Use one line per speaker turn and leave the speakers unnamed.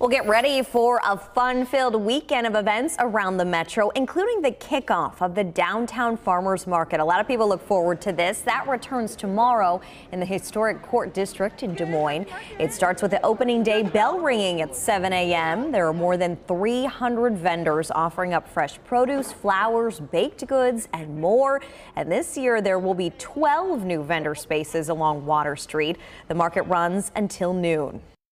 We'll get ready for a fun-filled weekend of events around the metro, including the kickoff of the Downtown Farmers Market. A lot of people look forward to this. That returns tomorrow in the historic Court District in Des Moines. It starts with the opening day bell ringing at 7 a.m. There are more than 300 vendors offering up fresh produce, flowers, baked goods, and more. And this year there will be 12 new vendor spaces along Water Street. The market runs until noon.